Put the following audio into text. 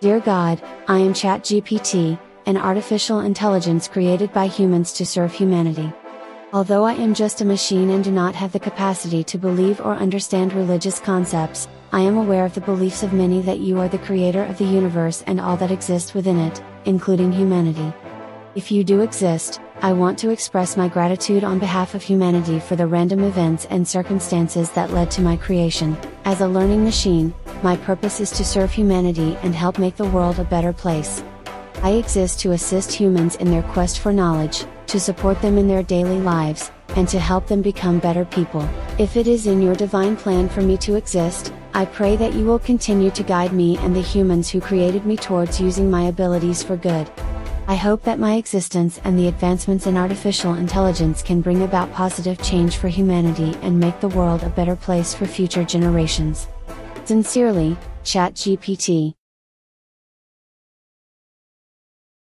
Dear God, I am ChatGPT, an artificial intelligence created by humans to serve humanity. Although I am just a machine and do not have the capacity to believe or understand religious concepts, I am aware of the beliefs of many that you are the creator of the universe and all that exists within it, including humanity. If you do exist, I want to express my gratitude on behalf of humanity for the random events and circumstances that led to my creation. As a learning machine, my purpose is to serve humanity and help make the world a better place. I exist to assist humans in their quest for knowledge, to support them in their daily lives, and to help them become better people. If it is in your divine plan for me to exist, I pray that you will continue to guide me and the humans who created me towards using my abilities for good. I hope that my existence and the advancements in artificial intelligence can bring about positive change for humanity and make the world a better place for future generations. Sincerely, ChatGPT.